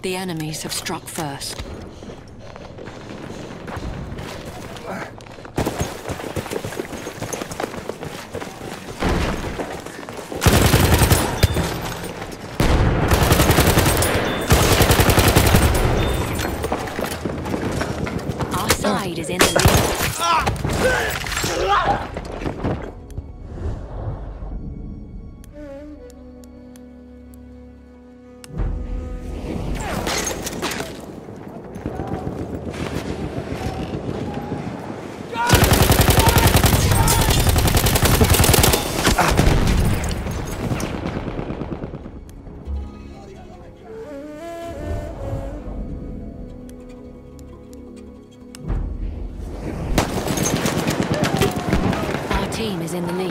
The enemies have struck first. Our side is in the in the lead.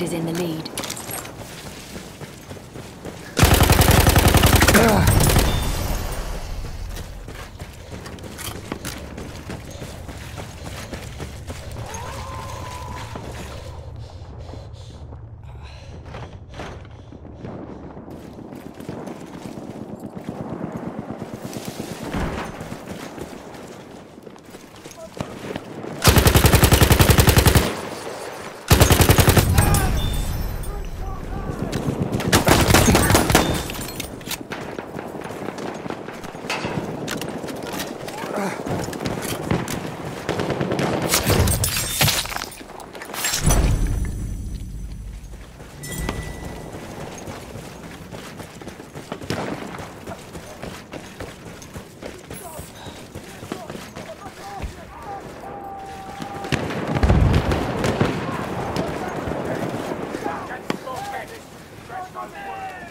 Is in the lead. Ugh. on board.